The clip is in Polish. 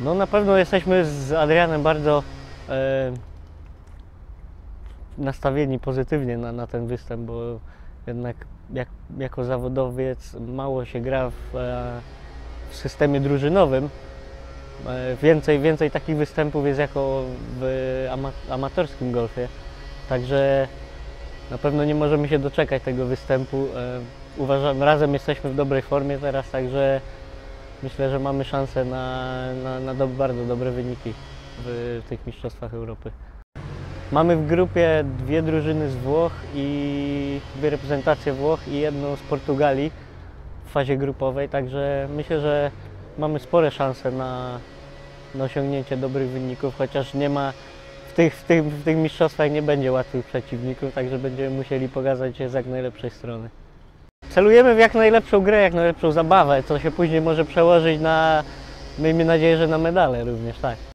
No na pewno jesteśmy z Adrianem bardzo e, nastawieni pozytywnie na, na ten występ, bo jednak jak, jako zawodowiec mało się gra w, e, w systemie drużynowym. E, więcej, więcej takich występów jest jako w ama, amatorskim golfie. Także na pewno nie możemy się doczekać tego występu. E, uważam, razem jesteśmy w dobrej formie teraz, także myślę, że mamy szansę na, na, na do, bardzo dobre wyniki w tych Mistrzostwach Europy. Mamy w grupie dwie drużyny z Włoch i dwie reprezentacje Włoch i jedną z Portugalii w fazie grupowej, także myślę, że mamy spore szanse na, na osiągnięcie dobrych wyników, chociaż nie ma w tych, w, tych, w tych mistrzostwach nie będzie łatwych przeciwników, także będziemy musieli pokazać się z jak najlepszej strony. Celujemy w jak najlepszą grę, jak najlepszą zabawę, co się później może przełożyć na, miejmy nadzieję, że na medale również, tak.